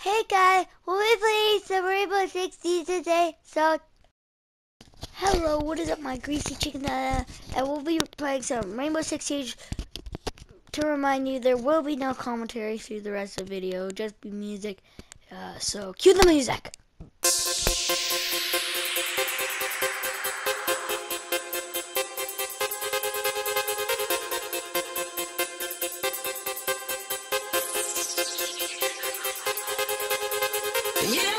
Hey guys, we'll be playing some Rainbow Six Siege today. So, hello, what is up, my greasy chicken? Uh, and we'll be playing some Rainbow Six Siege. To remind you, there will be no commentary through the rest of the video, just be music. Uh, so, cue the music. You